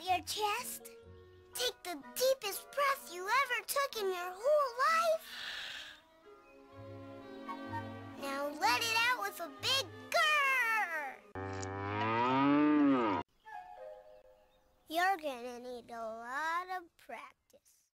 Out your chest. Take the deepest breath you ever took in your whole life. Now let it out with a big grrr. You're gonna need a lot.